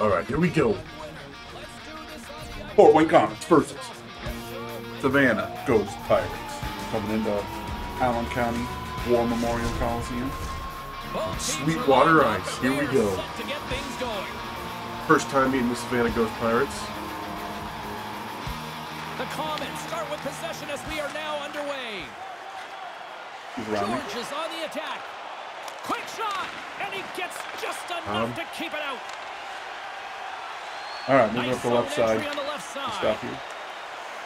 All right, here we go. Fort Wayne Komets versus Savannah Ghost Pirates. Coming into Allen County War Memorial Coliseum. Sweetwater Ice. Here we go. First time meeting the Savannah Ghost Pirates. The Komets start with possession as we are now underway. He's around me. George is on the attack. Quick shot, and he gets just enough Um. to keep it out. All right, moving Nice up the left side. entry on the left to side. Stop here.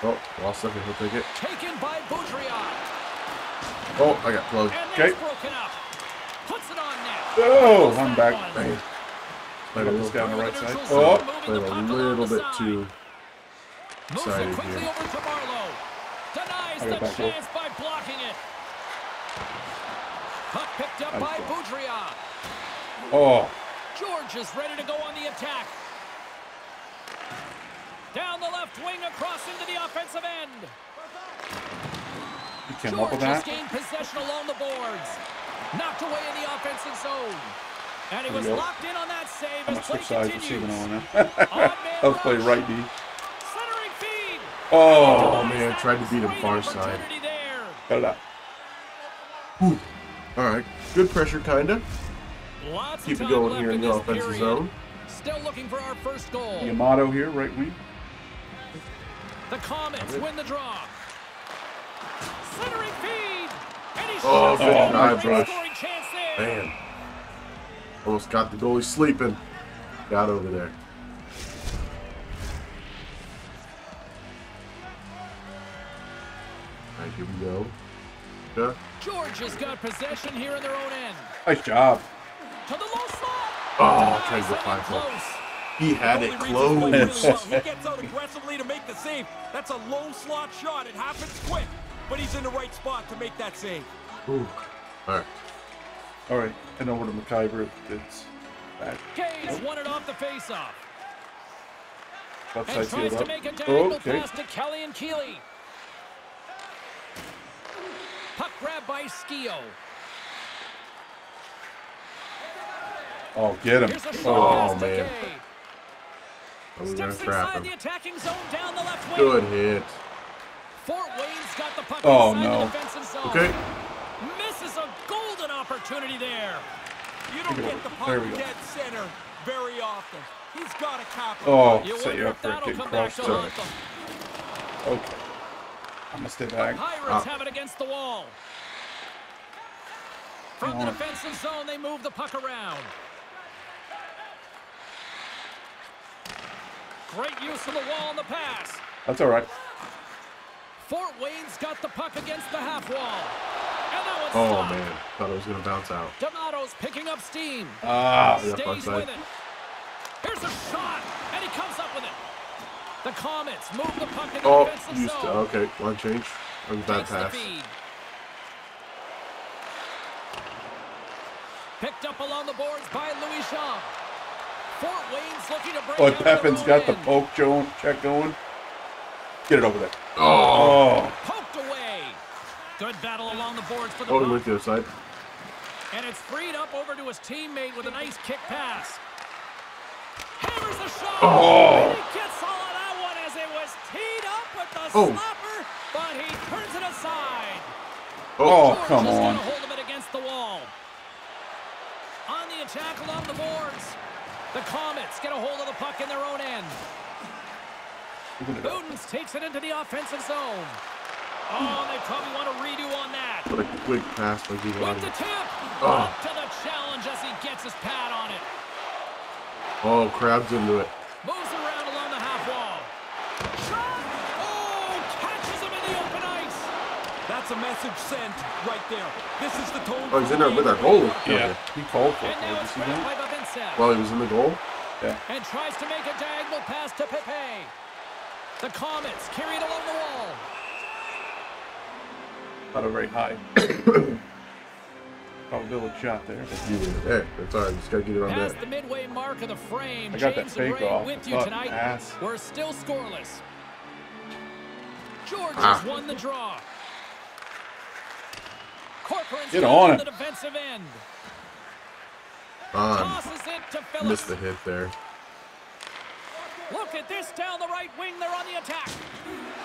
Oh, lost second. He'll take it. Taken by Boudrias. Oh, I got plugged. Okay. broken up. Puts it on net. Oh, That I'm back. one. Dang. I got this guy on the right side. Oh, zone, Played a little bit too Moves excited it quickly here. over to Barlow. Denies I the got back low. chance by blocking it. Puck picked up by job. Boudrias. oh, George is ready to go on the attack. Down the left wing across into the offensive end. he came George up with has that. gained possession along the boards. Knocked away in the offensive zone. And he was we go. locked in on that save I'm as play switch sides continues. receiving on Odd that. man Let's play rush. right D. Centering feed. Oh, Denies man. that Tried to beat him far side. opportunity there. It out. Whew. All right. Good pressure, kind of. Lots Keep of it going here in the offensive period. zone. Still looking for our first goal. Yamato here, right wing. The Komets win the draw. Centering feed. And he Oh, shoots good it. dive Great scoring chance there. Man. Almost got the goalie sleeping. Got over there. All right, here we go. Yeah. George has got possession here in their own end. Nice job. To the low slot. Oh, Nice tried to and find close. He had it Only reads his really close. well. He gets out aggressively to make the save. That's a low slot shot. It happens quick, but he's in the right spot to make that save. Ooh. All right. All right, and over to McIver. It's back. Kays won it off the faceoff. Left And side tries to make a diagonal Okay. pass to Kelly and Keeley. Puck grab by Skio. Oh, get him. Here's a shot Oh, pass to man. Kay. I was gonna trap him. attacking zone down the left wing. Good hit. Fort Wayne's got the puck Oh, no. Okay. Misses a golden opportunity there. You don't get the puck dead center very often. He's got to Oh. You set you up for a kick cross. to. Okay. I'm gonna stay back. The Pirates Ah. have it against the wall. From the defensive zone, they move the puck around. Great use of the wall on the pass. That's all right. Fort Wayne's got the puck against the half wall. And that one's Oh stopped. man, thought it was gonna bounce out. Donato's picking up steam. Ah, Yeah, Stays offside. with it. Here's a shot, and he comes up with it. The Komets move the puck in the Oh, defensive used to. Okay, line change. That was a bad pass. Picked up along the boards by Louis Jean. Fort Wayne's looking to break oh, out of Pepin's their own got the poke going, check going. Get it over there. Oh, Oh, Poked away. Good battle along the boards for the oh, he went to the other side. And it's freed up over to his teammate with a nice kick pass. Hammers the shot. Oh. And he gets all of that one as it was teed up with the Oh. slapper, but he turns it aside. oh, oh George come on. hold of it against the wall. On the attack along the boards. The Komets get a hold of the puck in their own end. Look at takes it into the offensive zone. Oh, they probably want to redo on that. What a quick pass by With the tip. Oh. Up to the challenge as he gets his pad on it. Oh, crabs into it. Moves around along the half wall. Shot! Oh, catches him in the open ice. That's a message sent right there. This is the tone. Oh, he's in there with our game. goalie. Yeah, he called for it. Did you see that? By Babincev. He was in the goal. Yeah. and tries to make a diagonal pass to Pepe. The Komets carry it along the wall. Not a very high probability shot there. but- Hey, that's all right. Just gotta get it on Past that. the midway mark of the frame. I got that James and fake off. with you tonight. ass. We're still scoreless. George Ah. has won the draw. Corcoran's Get on it it. the defensive end. On. It to Missed the hit there. Look at this down the right wing. They're on the attack.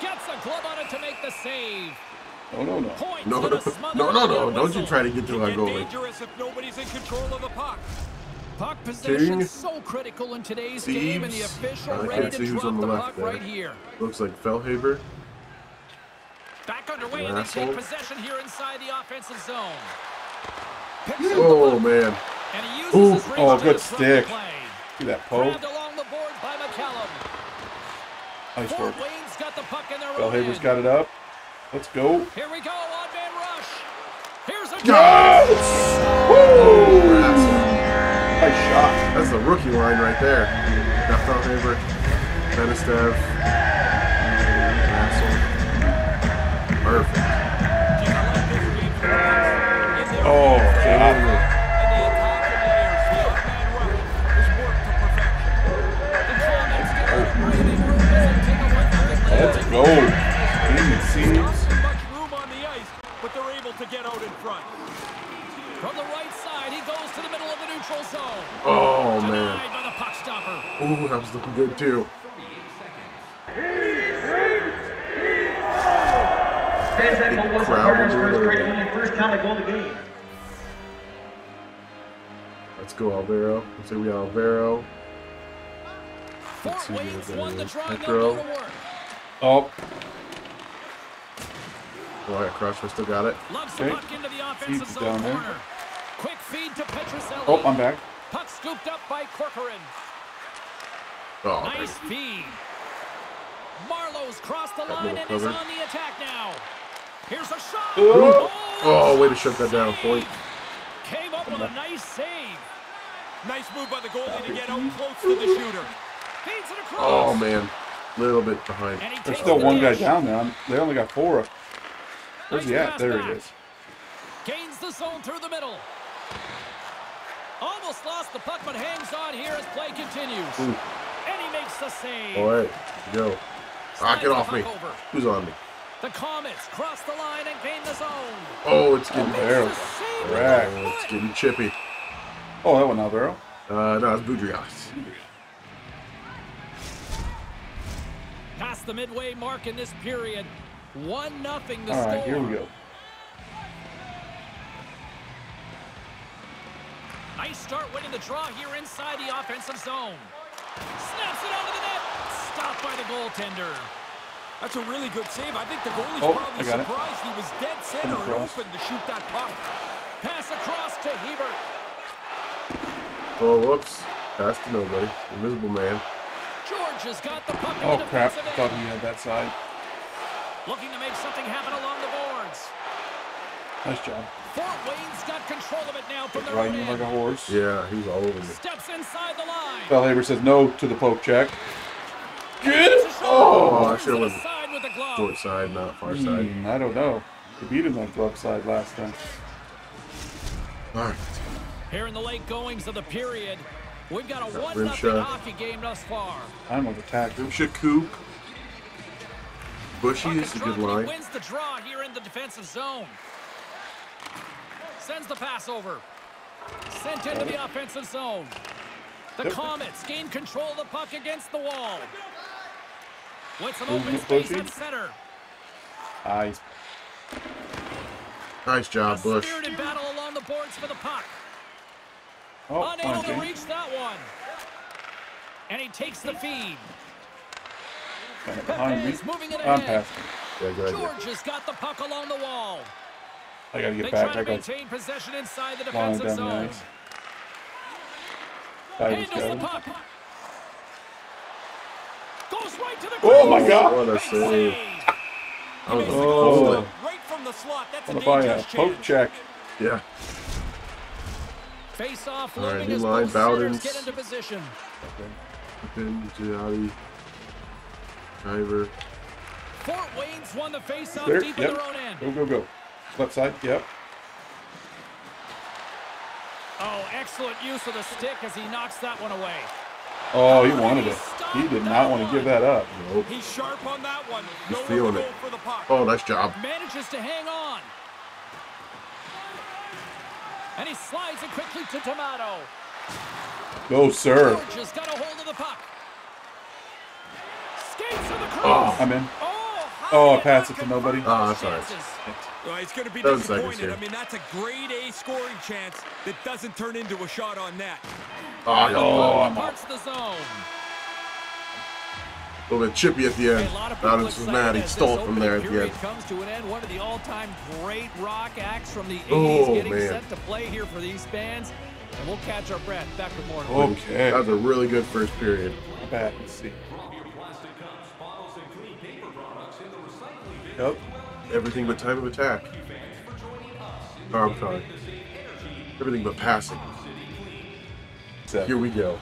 Gets a glove on it to make the save. No, no, no. Points No, no, no, no, no. Don't you try to get to my Get goalie. dangerous if nobody's in control of the puck. Puck possession King. so critical in today's game, and the official I ready can't to see who's drop on the the puck left there. right here. Looks like Felhaber. Back underway, and they take possession here inside the offensive zone. Picks up the Oh, man. And he uses Ooh, oh, good stick. play. See that poke? Grabbed along the boards by McCallum. Nice Fort work. Wayne's got the puck in their own Bellhaber's end. got it up. Let's go. Here we go, on man rush. Here's a Yes! Woo! Nice shot. That's the rookie line right there. Got Felhaber, Benistev, Asshole. Perfect. Oh, And God. Ice, but they're able to get out in front. From the right side, he goes to the middle of the neutral zone. Oh, man. By the puck stopper. Ooh, that was looking good, too. Payback was the crowd Cardinals' will do first it. trade, only first time they goal the game. Let's go, Alfaro. Let's see, we got Alfaro. Fort see who Wayne's we're Oh, Boy, I crushed. I still got it. Loves the Okay. puck into the offensive zone down there. corner. Quick feed to Petruzzelli. oh, I'm back. Puck scooped up by Corcoran. Oh, Nice feed. Marlowe's crossed the Got line little and is on the attack now. Here's a shot. Ooh. Oh, oh way to shut that down, save. Point. Came up with a nice save. Nice move by the goalie to get out close to the shooter. Feeds it across. Oh, man. Little bit behind. There's still one guy down now. They only got four. Where's he at? There he is. Gains the zone through the middle. Almost lost the puck, but hangs on here as play continues. Ooh. And he makes the save. All right. Go. Ah, Slides get off me. over. Who's on me? The Komets cross the line and gain the zone. Oh, it's getting, There. Makes the save with Correct. the oh, it's getting chippy. Oh, that one Alfaro. Uh, no, it's Boudrias. Past the midway mark in this period. One nothing the All score. right, here we go. Nice start winning the draw here inside the offensive zone. Snaps it onto the net. Stopped by the goaltender. That's a really good save. I think the goalie's Oh, probably I got it. surprised he was dead center and open to shoot that puck. Pass across to Hebert. Oh, whoops. Pass to nobody. Invisible man. Oh, the crap. Thought end. he had that side. Looking to make something happen along the boards. Nice job. Fort Wayne's got control of it now from their own Riding him like a horse. Yeah, he's all over me. Steps inside the line. Bellhaber says no to the poke check. Get It's it? Oh, I Turns should've went with the glove. Short side, not far side. Hmm, I don't know. He beat him on the glove side last time. All right. Here in the late goings of the period, we've got a Got 1 nothing Rimshot. hockey game thus far. I'm on attack. Rymsha Coop. Bushy Puck is a good dropped and he line. wins the draw here in the defensive zone. Sends the pass over. Sent into the offensive zone. The Komets gain control of the puck against the wall. With some open space Bushy? at center. Eyes. Nice job, Bush. spirited battle along the boards for the puck. Oh, Unable to reach that one. And he takes the feed. Kind behind me. Moving it I'm ahead. passing. Yeah, good idea. George has got the puck along the wall. I gotta They get try back. to I got maintain possession inside the defensive down the zone. ice. Handles the puck. Goes right to the Oh my. God. What a save. save. That was a Oh. cool one. Right from the slot. That's a Wanna buy a poke check. Yeah. Face off All right, looming new as line, both centers Bowden's. get into position. Pin, Giatti. Driver. Fort Wayne's won the face off There. deep in their own end. Go, go, go. Left side. Yep. Oh, excellent use of the stick as he knocks that one away. Oh, he wanted it. He did not want to give that up. Nope. He's sharp on that one. He's Nowhere feeling to it. for the puck. Oh, nice job. Manages to hang on. And he slides it quickly to Tomato. No, sir. George has got a hold of the puck. Oh. I'm in. Oh, how Oh, did I he it to convert nobody. Oh, those that's all right. Well, he's going to be Seven disappointed. here. I mean, that's a grade A scoring chance that doesn't turn into a shot on net. Oh, no. Oh, I'm Parts of the zone. A little bit chippy at the end. A lot of was excited mad. He stole it from there at the end. period comes to an end. One of the all-time great rock acts from the 80s Oh, getting man. set to play here for these fans. And we'll catch our breath. Back with more. in a moment. Okay. That was a really good first period. Bad. Let's see. Yep. Everything but time of attack. Oh, I'm sorry. Everything but passing. Here we go.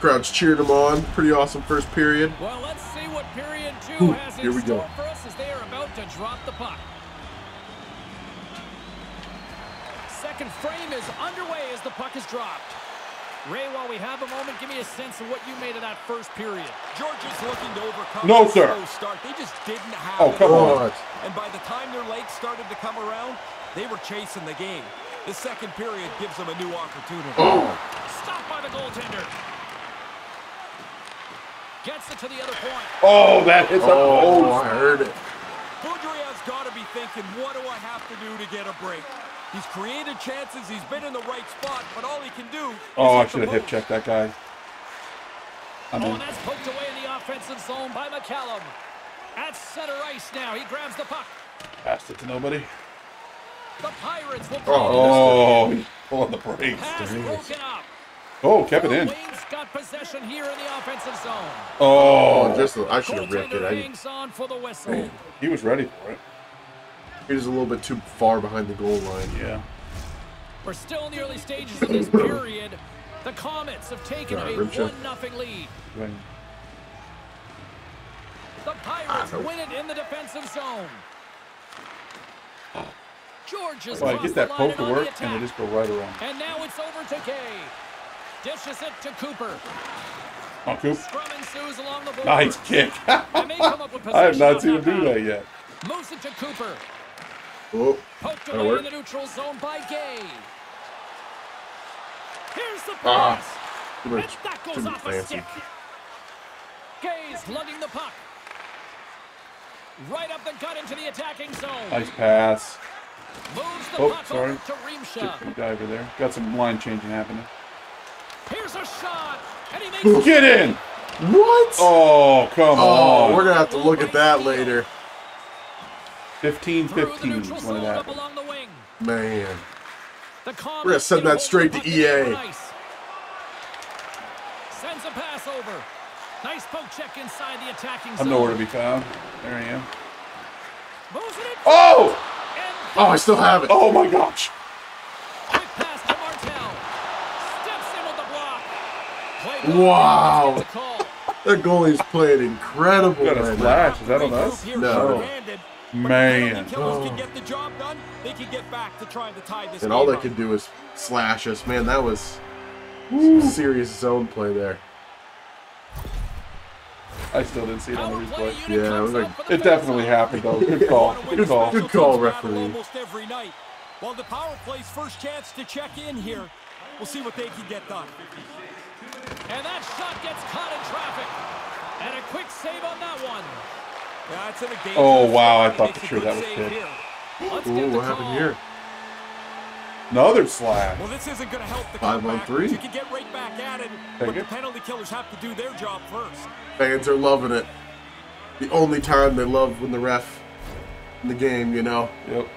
Crowds cheered him on. Pretty awesome first period. Well, let's see what period two Ooh, has in here we store go. for us as they are about to drop the puck. Second frame is underway as the puck is dropped. Ray, while we have a moment, give me a sense of what you made of that first period. Georgia's looking to overcome No, the sir. slow start. They just didn't have Oh, come on. What? And by the time their legs started to come around, they were chasing the game. The second period gives them a new opportunity. Oh, Stopped by the goaltender. Gets it to the other point. Oh, that hits up. oh, Oh, I heard it. Boudreau's got to be thinking, what do I have to do to get a break? He's created chances. He's been in the right spot, but all he can do. oh, I should have hip checked that guy. I'm Oh, in. and that's poked away in the offensive zone by McCallum. At center ice now. He grabs the puck. Passed it to nobody. The Pirates will play Oh, Oh, he's pulling the brakes. Pass broken up. Oh, kept it in. Got possession here in the offensive zone. Oh, Oh, just I should have ripped it. I, hangs on for the whistle. he was ready for it. he was a little bit too far behind the goal line. Yeah. We're still in the early stages of this period. The Komets have taken All right, a rim check. 1-0 lead. Right. The Pirates Ah, no. win it in the defensive zone. George is Well, I crossed get that poke to and on work, and they just go right around. And now it's over to Kay. Dishes it to Cooper. Oh, Coop. Scrum ensues along the board. Nice kick. They may come up with I have not seen him do pass. that yet. Moves it to Cooper. Oh, Poked That'll away work. in the neutral zone by Gay. Here's the Ah, pass. too and that goes much off a stick. Gay's lugging the puck. Right up the gut into the attacking zone. Nice pass. Moves the Oh, puck sorry. over to Rymsha. Good guy over there. Got some line changing happening. Here's a shot. And he makes a Get in! what? Oh, come Oh, on. we're gonna have to look at that later. 15 through the 15 is when it happened. along the wing. Man, The We're gonna send that straight to puck in the EA. Sends a pass over. Nice poke check inside the attacking zone. I'm nowhere to be found. There I am. Moves it in. Oh! Oh, I still have it. Oh my gosh! quick pass to Martel. Steps in with the block. Played well. Wow. Gets a call. That goalie's playing incredible Got a right now. Is that on Regroup us? here No. short-handed, but if Man. Oh. can get the job done. They can get back to trying to tie this And all they could do is slash us. Man, that was some serious zone play there. I still didn't see it on the replay. Yeah, it was like- up for the It definitely happened though. Good call. Good call. Good call, referee. Almost every night. While the power plays first chance to check in here, we'll see what they can get done. And that shot gets caught in traffic. And a quick save on that one. Yeah, it's in a dangerous Oh, wow, I spot. He thought makes for sure that was good. here. Ooh, get the what happened here? Another slash. Well, this isn't going to help the Five on three. but You can get right back at it, Take but the penalty killers have to do their job first. Fans are loving it. The only time they love when the ref in the game, you know. Yep.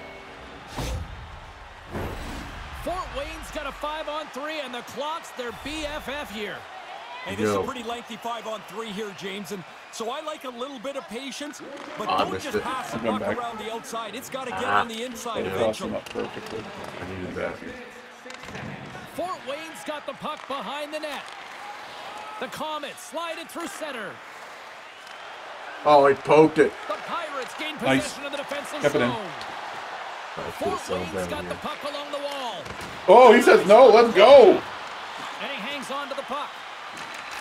Fort Wayne's got a five on three, and the clock's their BFF here. Hey, this is a pretty lengthy five on three here, James, and so I like a little bit of patience, but Oh, don't just it. pass the I'm puck back. around the outside. It's got to get Ah. on the inside They crossed eventually. him up perfectly. I needed that. Fort Wayne's got the puck behind the net. The Komets slide it through center. Oh, he poked it. The Pirates gain Nice. possession of the defensive Kept it in. zone. Fort so Wayne's bad got the puck along the wall. Oh, he says no. Let's go. And he hangs on to the puck.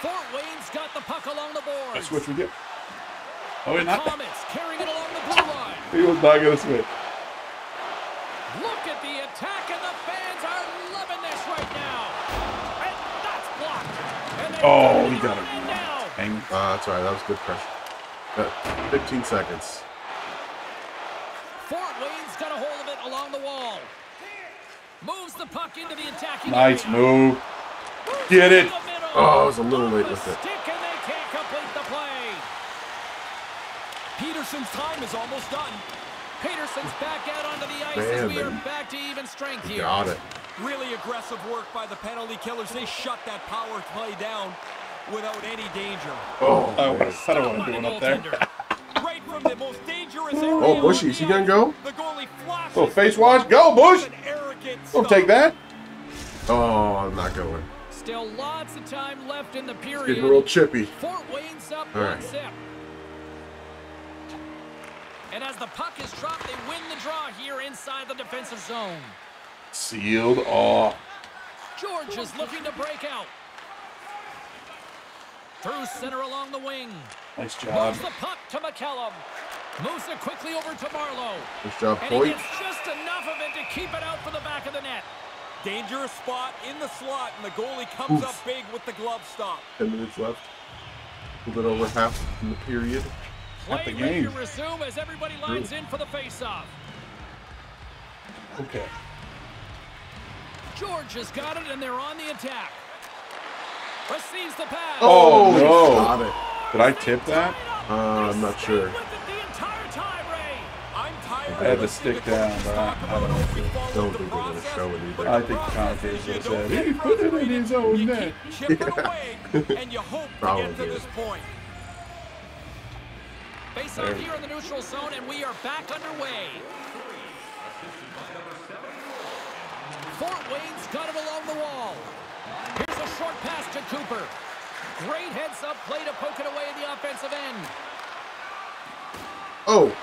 Fort Wayne's got the puck along the boards. Let's switch we get. Oh, he's The not. Komets carrying it along the blue line. He was not gonna switch. Look at the attack, and the fans are loving this right now. And that's blocked. And they Oh, got he it got it. Hang. Ah, that's all right. That was good pressure. Got 15 seconds. Fort Wayne's got a hold of it along the wall. Moves the puck into the attacking Nice area. move. Get it it. to the middle. Oh, I was a little late with it. Stick and they can't complete the play. Peterson's time is almost done. Peterson's back out onto the ice Man, as we are back to even strength here. Got it. Really aggressive work by the penalty killers. They shut that power play down without any danger. Oh, Oh. I don't want to do one up there. Right from the most dangerous oh, area. Oh, Bushy, is he gonna go? The goalie flashes. Little face wash. Go, Bush. An arrogant Don't take that. Oh, I'm not going. Still lots of time left in the period. Getting real chippy. Fort Wayne's up All one right. Zip. And as the puck is dropped, they win the draw here inside the defensive zone. Sealed off. George is looking to break out. Through center along the wing. Nice job. Moves the puck to McCallum. Moves it quickly over to Marlowe. Nice job, And he gets just enough of it to keep it out for the back of the net. Dangerous spot in the slot, and the goalie comes Oof. up big with the glove stop. 10 minutes left. A little bit over half in the period. Half the Play ready to resume as everybody lines in for the faceoff. Okay. George has got it, and they're on the attack. Receives the pass. Oh, no. Got it. Did I tip that? Uh, I'm not sure. With the entire time, Ray. I'm tired I had to stick down, but I- I don't if know. follow Don't think they're gonna show it either. I think the commentators would have said, he put it in his own net. keep chipping away, and you hope Probably. To this point. Face There off we here in the neutral zone, and we are back underway. Fort Wayne's got it along the wall. Here's a short pass to Cooper. Great heads-up play to poke it away in the offensive end. Oh,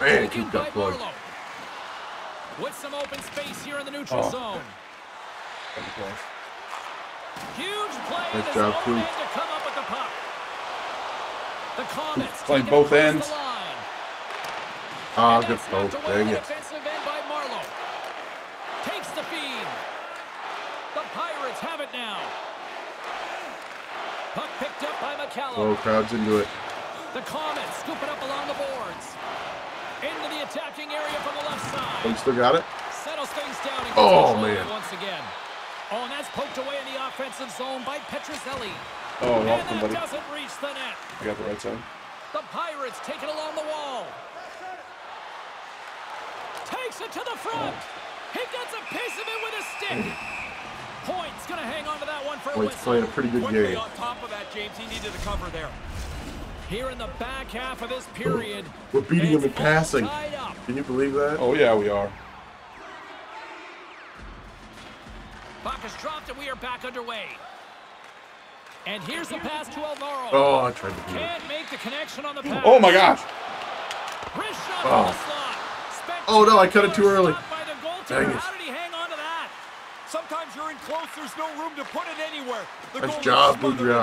man, Taken keep by that plug. Marlowe. With some open space here in the neutral Oh. zone. Huge play Nice job, own Coop. end to come up with the puck. The Komets Playing both ends. Ah, good throw. Dang it. defensive end by Marlowe. Takes the feed. The Pirates have it now. Puck picked up by McCallum. Oh, crowd's into it. The Komets scoop it up along the boards. Into the attacking area from the left Oh, you side. still got it? Settles things down and Oh, control of it man. once again. Oh, and that's poked away in the offensive zone by Petruzzelli. Oh, and help that somebody. doesn't reach the net. I got the right side. The Pirates take it along the wall. Takes it to the front. He gets a piece of it with a stick. Point's going to hang on to that one for a Hoyt's whistle. playing a pretty good Quickly game. on top of that, James, he needed a cover there. Here in the back half of this period. We're beating him in passing. Can you believe that? Oh, yeah, we are. Puck is dropped and we are back underway. And here's the pass to Alfaro. Oh, I tried to beat. Can't make the connection on the pass. Oh, my gosh. Wrist shot Oh. the slot. Oh, no, I cut it too early. stop by the goaltender. Dang it. How did he hang on to that? Sometimes you're in close, there's no room to put it anywhere. The Nice job, smothered it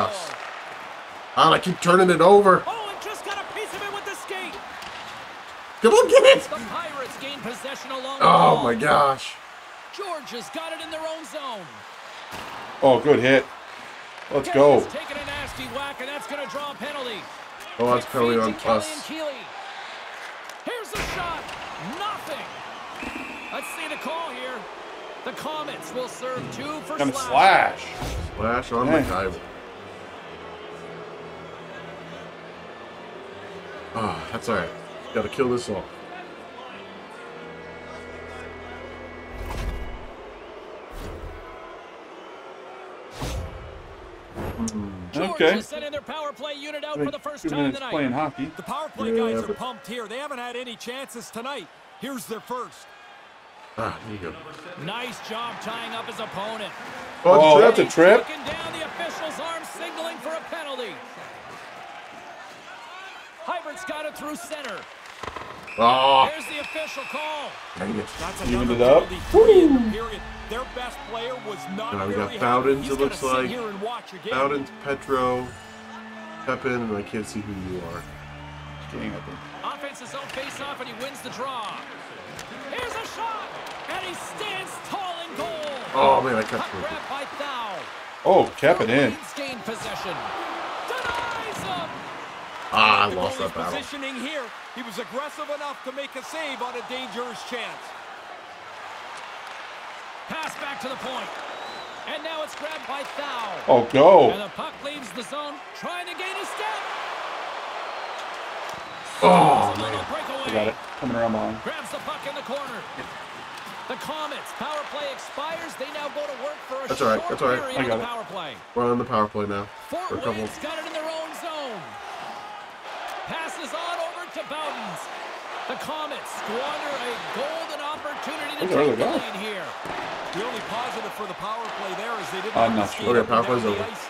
Ah, I keep turning it over. Oh, and just got a piece of it with the skate. Come on, get it! The Pirates gain possession along the Oh, wall. my gosh. George has got it in their own zone. Oh, good hit. Let's go. has a nasty whack, and that's going to draw a penalty. Oh, that's Quick penalty feed on to us. Here's the shot. Nothing. Let's see the call here. The comments will serve two for Come slash. slash. Flash on Hey. McIver. Ah, that's all right. Got to kill this off. Okay. is sending their power play unit out Like for the first two time minutes tonight. playing hockey. The power play Yeah, guys are pumped here. They haven't had any chances tonight. Here's their first. Ah, there you go. Nice job tying up his opponent. Oh, trip. that's a trip. Taken down the official's arm, signaling for a penalty. Hybert's got it through center. Oh, There's the official call. dang it. That's Evened it up. penalty free in the period. Their best player was not Now we very got happy. Bowdens, it looks like. here and. Bowden, Petro, Pepin, and I can't see who you are. King, I think. Offense is on face-off, and he wins the draw. Here's a shot, and he stands tall in goal. Oh, man, I cut Puck through it. by Thau. Oh, cap it in. Wayne's gained possession. Denies him. Ah, I The lost that battle. Positioning here, he was aggressive enough to make a save on a dangerous chance. Pass back to the point. And now it's grabbed by Thau. Oh, And the puck leaves the zone, trying to gain a step. Oh, Little man. I got it. Coming around behind. Grabs the puck in the corner. The Komets power play expires. They now go to work for a That's all right, short that's all right. period I got it. power play. We're on the power play now. Fort For a couple. Wayne's got it in their own zone. Passes on over to Bowdens. The Komets squander a golden opportunity to take the lead here. The only positive for the power play there is they didn't I'm not sure. skate Okay, power down play's over. ice.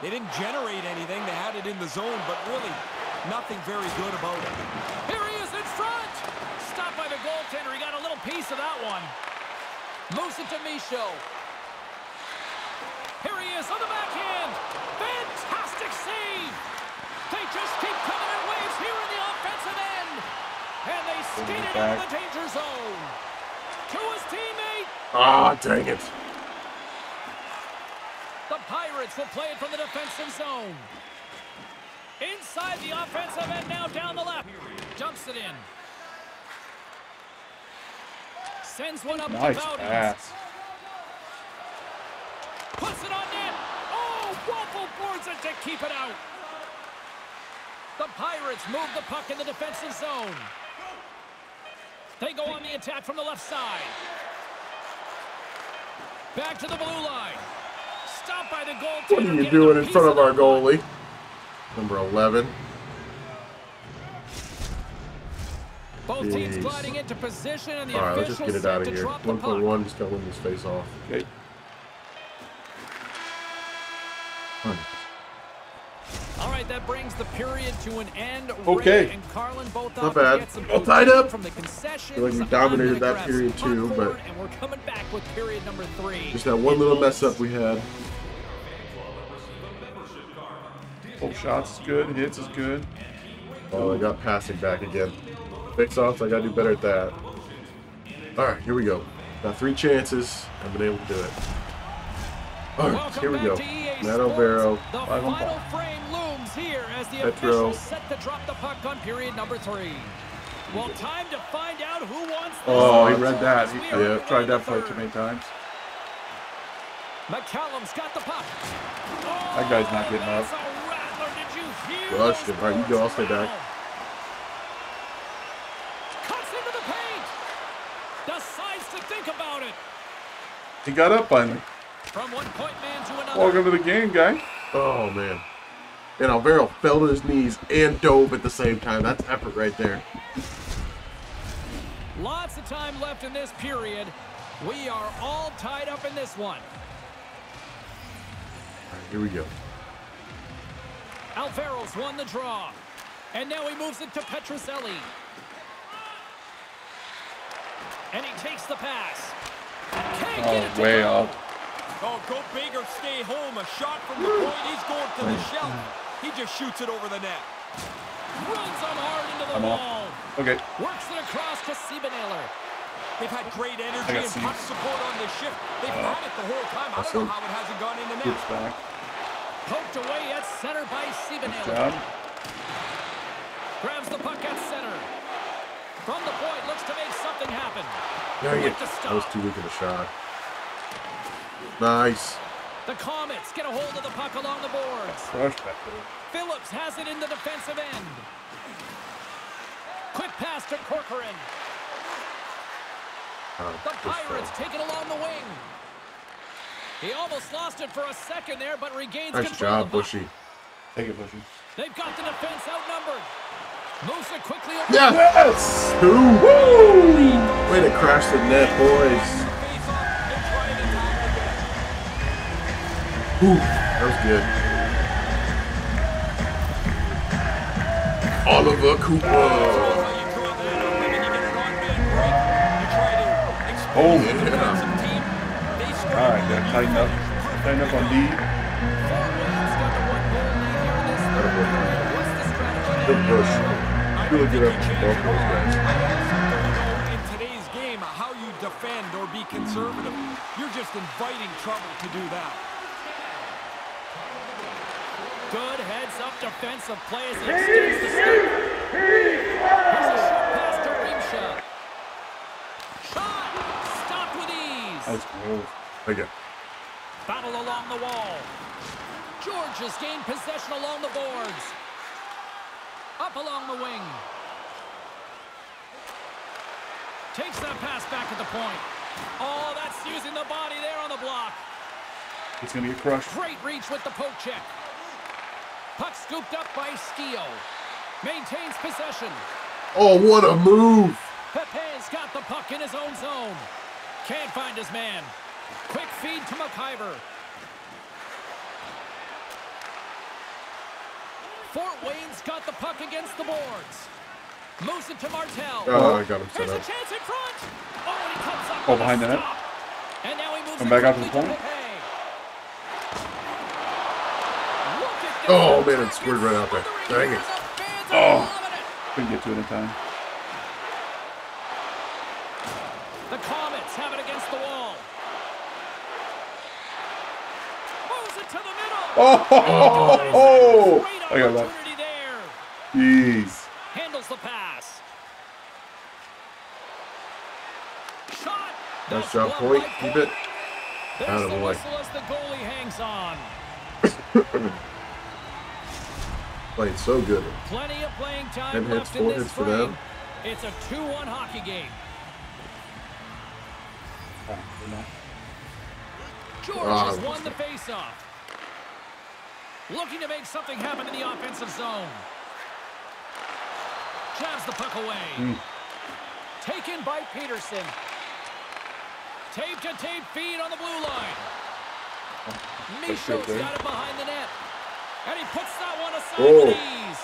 They didn't generate anything. They had it in the zone, but really nothing very good about it. Here he is in front. Stopped by the goaltender. He got a little piece of that one. Moves it to Micho. Here he is on the backhand. Fantastic save. They just keep coming in waves here in the offensive end. And they skate it out of the danger zone. To his teammate. Ah, dang it. The Pirates will play it from the defensive zone. Inside the offensive end now down the left. Dumps it in. Sends one up Nice to pass. Puts it on net. Oh, Waffle boards it to keep it out. The Pirates move the puck in the defensive zone. They go on the attack from the left side. Back to the blue line. Stopped by the goaltender. What are you doing in front of our goalie? Number 11. Both teams Jeez. gliding into position, and the All right, let's just get it out of here. drop the puck. 1.1 just got to win this face off. Okay. Right, that brings the period to an end. Okay. Ray and Carlin both Not bad. All tied up. from the concessions. Feel like we dominated that period too, popcorn, but- and we're coming back with period number three. Just that one little mess up we had. Pull shots is good. Hits is good. Oh, I got passing back again. Face offs, I got to do better at that. All right, here we go. Got three chances. I've been able to do it. All right, Welcome here we go. Matt Sports. Alfaro. The Five on final five. Frame looms as the Petro. officials set to drop the puck on period number three. Well, time to find out who wants this. Oh, he read that. He yeah, tried that play too many times. McCallum's got the puck. That guy's not getting oh, up. a rattler. You hear Rushed him. All right, you go. I'll stay boards? back. Cuts into the paint. Decides to think about it. He got up finally. From one point man to another. Welcome to the game, guy. Oh, man. And Alfaro fell to his knees and dove at the same time. That's effort right there. Lots of time left in this period. We are all tied up in this one. All right, here we go. Alfaro's won the draw. And now he moves it to Petruzzelli. And he takes the pass. Can't get it Oh, way go. out. Oh, go big or stay home. A shot from the point. He's going to the shelf. He just shoots it over the net. Runs him hard into the I'm off. Okay. Works it across to Siebenaler. They've had great energy and puck support on this shift. They've uh, had it the whole time. I don't know how it hasn't gone into the net. Back. Poked away at center by Good Siebenaler. job. Grabs the puck at center. From the point, looks to make something happen. Dang Quick it. to That was too weak of a shot. Nice. The Komets get a hold of the puck along the boards. Phillips has it in the defensive end. Quick pass to Corcoran. Oh, The Pirates take it along the wing. He almost lost it for a second there, but regains Nice control job, the puck. Bushy. Take it, Bushy. They've got the defense outnumbered. Moves it quickly over. Yes! Two! Woo! Way to crash the net, boys. Whew, that was good. Oliver Cooper. How you draw that up, and then you get an on-man break. You try to expose Oh, yeah. All right, gotta tighten up. Tighten up on D. Fort Wayne's got the one goal lead here in this That'll third work. period. What's the strategy Good push. Really good up you both those guys. I also don't know in today's game how you defend or be conservative. You're just inviting trouble to do that. Good heads-up defensive play as he extends the stick. Here's a short pass to Rymsha. Shot! Stopped with ease. Nice move. Okay. Battle along the wall. George has gained possession along the boards. Up along the wing. Takes that pass back at the point. Oh, that's using the body there on the block. He's gonna get crushed. Great reach with the poke check. Puck scooped up by Skio. Maintains possession. Oh, what a move! Pepe's got the puck in his own zone. Can't find his man. Quick feed to McIver. Fort Wayne's got the puck against the boards. Moves it to Martel. Oh, I got him set Here's a chance in front. Oh, and he comes up Oh, behind the net? And now he moves Come it back out to the point? Pepe. Look at Oh, man, it squared right out there. Dang it. The fans are Oh. Couldn't get to it in time. The Komets have it against the wall. Moves it to the middle. Oh, oh, oh, Great I got that. Jeez. Handles the pass. Shot. Nice job, blocked point. Keep it. There's Out of the the way. whistle as the goalie hangs on. Played so good. Plenty of playing time hits, left in this for them. It's a 2-1 hockey game. George Ah, has won the faceoff. Looking to make something happen in the offensive zone. Jabs the puck away. Hmm. Taken by Peterson. Tape to tape feed on the blue line. There. got it behind the net. And he puts that one aside Oh. with ease.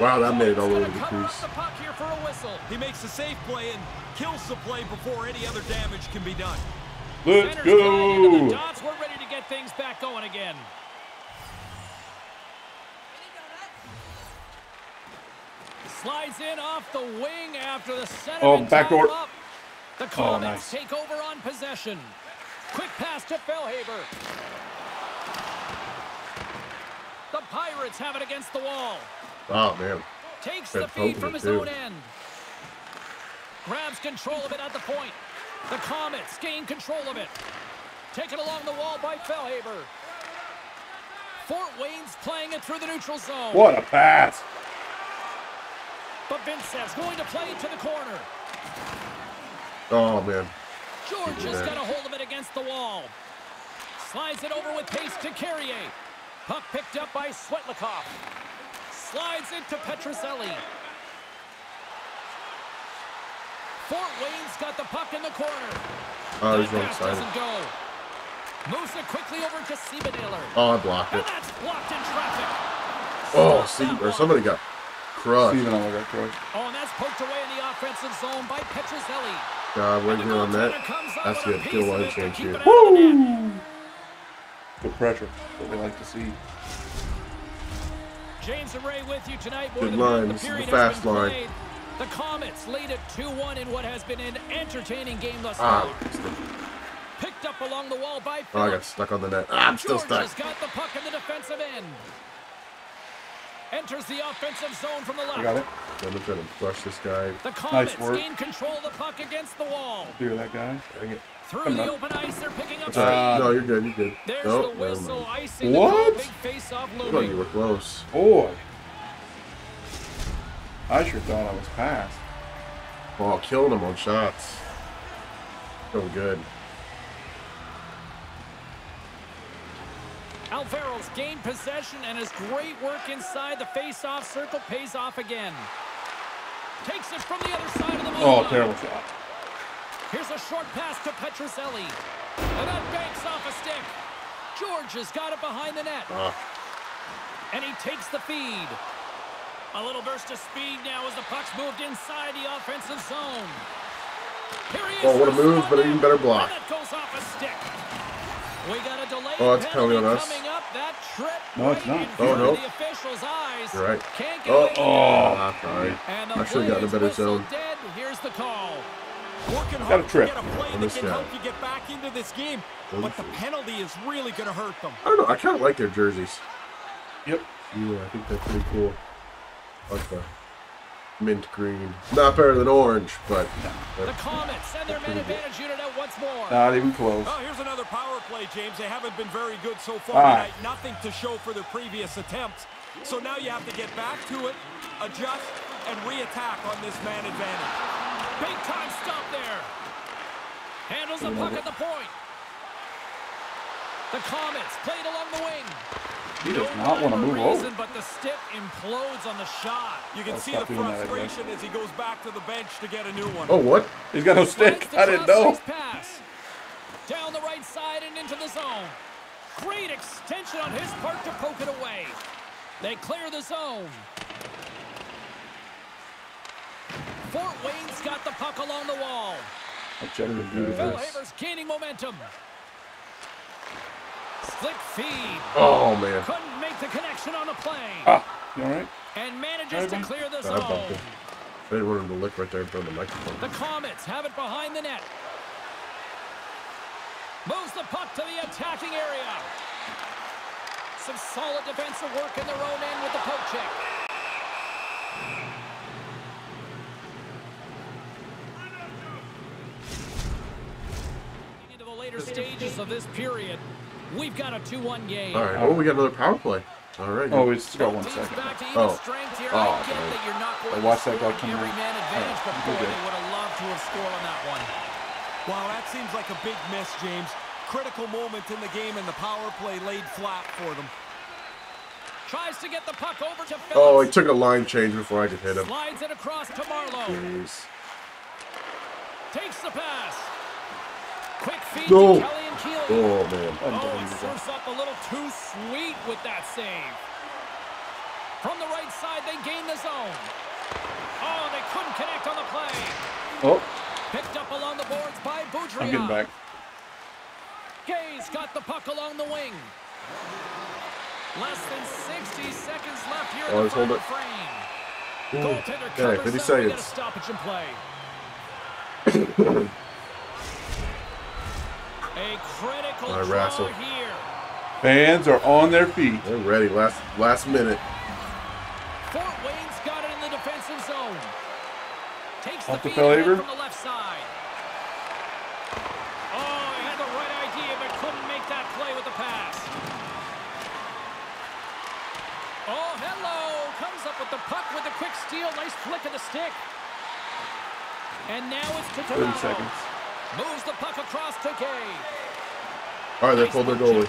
Wow, that made it all George's over gonna the crease. the puck here for a whistle. He makes a safe play and kills the play before any other damage can be done. Let's Center's flying the go. dots. We're ready to get things back going again. Slides in off the wing after the center. Oh, backdoor. Up. The oh, Komets nice. take over on possession. Quick pass to Felhaber. The Pirates have it against the wall. Oh, man. Takes the feed from his too. own end. Grabs control of it at the point. The Komets gain control of it. Taken along the wall by Felhaber. Fort Wayne's playing it through the neutral zone. What a pass. But Vincent's going to play it to the corner. Oh, man. George has got a hold of it against the wall. Slides it over with pace to Carrier. Puck picked up by Svetlikov. Slides it to Petruzzelli. Fort Wayne's got the puck in the corner. Oh, he's wrong pass sided. doesn't go. Moves it quickly over to Siebenaler. Oh, I blocked And it. that's blocked in traffic. Oh, see, or somebody got crushed. Steven got crushed. Oh, and that's poked away in the offensive zone by Petruzzelli. God, right And the here on that. goaltender comes up That's with a good. piece line it to change keep here. it out of the net. Good pressure. What we like to see. James and Ray with you tonight. More Good line. the This is the fast line. played. The Komets lead at 2-1 in what has been an entertaining game thus Ah, far. Picked up along the wall by oh, I got stuck on the net. Ah, I'm still George stuck. has got the puck in the defensive end. Enters the offensive zone from the left. I got it. I'm gonna try to crush this guy. The Komets work. gain control of the puck against the wall. Clear that guy. Dang it. Through Come the on. open ice, they're picking up It's all right. speed. No, you're good. You're good. There's no, the never whistle, mind. icing What? the big face-off I thought you were close. Boy. I sure thought I was past. Oh, killing him on shots. So good. Alfaro's gained possession and his great work inside the face-off circle pays off again. Takes it from the other side of the Oh, terrible shot. Here's a short pass to Petruzzelli. And that banks off a stick. George has got it behind the net. Ah, And he takes the feed. A little burst of speed now as the puck's moved inside the offensive zone. Here he is Oh, what a move, but an even better block. And that goes off a stick. We got a delay. Oh, it's penalty on us. Coming up, that trip No, it's not. in Oh, no. of the official's eyes. you're right. Can't get Oh, oh, sorry. And the I should have gotten a better whistle zone. Dead. Here's the call. Working Got a hard to trip get a play on that this can guy. help you get back into this game, but the penalty is really going to hurt them. I don't know. I kind of like their jerseys. Yep. Yeah, I think that's pretty cool. Like the mint green. Not better than orange, but The Komets send their man advantage unit out once more. Not even close. Oh, here's another power play, James. They haven't been very good so far Ah. tonight. Nothing to show for their previous attempts. So now you have to get back to it, adjust, and re-attack on this man advantage. Big time stop there. Handles the puck at the point. The Komets played along the wing. He does No not want to move reason, over. But the stick implodes on the shot. You can Oh, see the doing that, I guess. frustration as he goes back to the bench to get a new one. oh what? He's got no stick. I didn't know. Pass. Down the right side and into the zone. Great extension on his part to poke it away. They clear the zone. Fort Wayne's got the puck along the wall. I checked the view Phil this. Havers gaining momentum. Slick feed. Oh man. Couldn't make the connection on the play. Ah, you all right? And manages to clear the zone. that. I didn't want him to lick right there in front of the microphone. The Komets have it behind the net. Moves the puck to the attacking area. Some solid defensive work in their own end with the poke check. Into the later stages of this period, we've got a 2-1 game. All right. Oh, we got another power play. All right. Oh, it's got one Teams second. back to even Oh. strength. Oh, I that I watched that guy come every in. man advantage, Oh, but good boy, game. they would have loved to have scored on that one. Wow, that seems like a big miss, James. Critical moment in the game, and the power play laid flat for them. Tries to get the puck over to Phillips. Oh, he took a line change before I could hit him. Slides it across to Marlowe. Jeez. Takes the pass. Quick No. to Kelly and Keely. Oh man. Oh, it Unbelievable. serves up a little too sweet with that save. From the right side, they gain the zone. Oh, they couldn't connect on the play. Oh, Picked up along the boards by Boudrias. I'm getting back. Gaze got the puck along the wing. Less than 60 seconds left here Oh, in the let's hold final it. frame. Ooh. Goaltender Okay, covers 50 up. We seconds. stoppage in play. a critical All right, draw Rassel. here. Fans are on their feet. They're ready. Last last minute. Fort Wayne's got it in the defensive zone. Takes Off the the feed from the left side. Oh, he had the right idea, but couldn't make that play with the pass. Oh, hello. Comes up with the puck with a quick steal. Nice flick of the stick. And now it's to 30 seconds. Moves the puck across to Gay. All right, they pulled their goalie.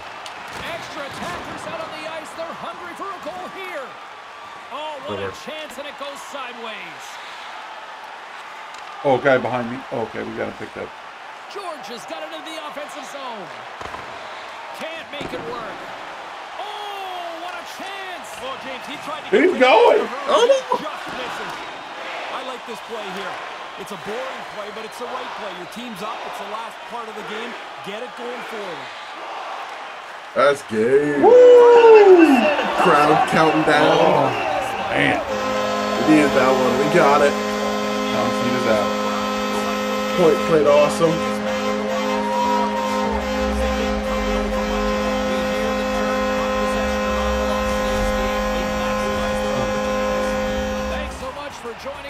Extra attackers out on the ice. They're hungry for a goal here. Oh, what a chance, and it goes sideways. Oh, guy behind me. Okay, we got him picked up. George has got it into the offensive zone. Can't make it work. Oh, what a chance. Oh, James, he tried to He's get going. Oh, no. Just misses. I like this play here. It's a boring play, but it's the right play. Your team's up. It's the last part of the game. Get it going forward. That's gay. Crowd counting down. Man, We needed that one. We got it. how much heat is that? Point played awesome.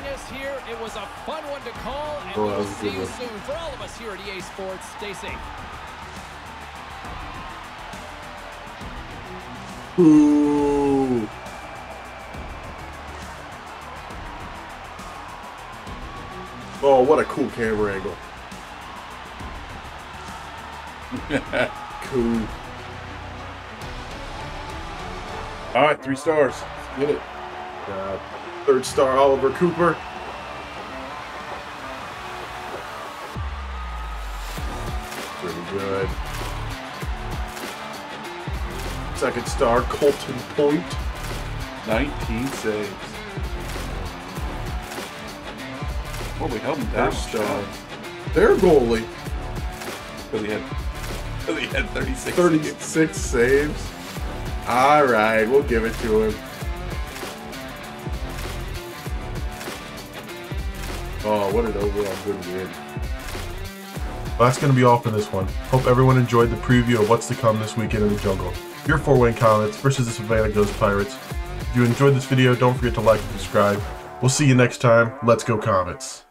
Us here. It was a fun one to call, and Oh, we'll see you soon. For all of us here at EA Sports, stay safe. Ooh. Oh, what a cool camera angle. Cool. All right, three stars. Get it. Uh, third star Oliver Cooper. Pretty good. Second star Colton Point. 19 saves. Well, we held him down. Third star. Their goalie. Because he had, he had 36 saves. 36 saves. All right, we'll give it to him. What an overall good win. Well, that's going to be all for this one. Hope everyone enjoyed the preview of what's to come this weekend in the jungle. your Fort Wayne Komets versus the Savannah Ghost Pirates. If you enjoyed this video, don't forget to like and subscribe. We'll see you next time. Let's go Komets.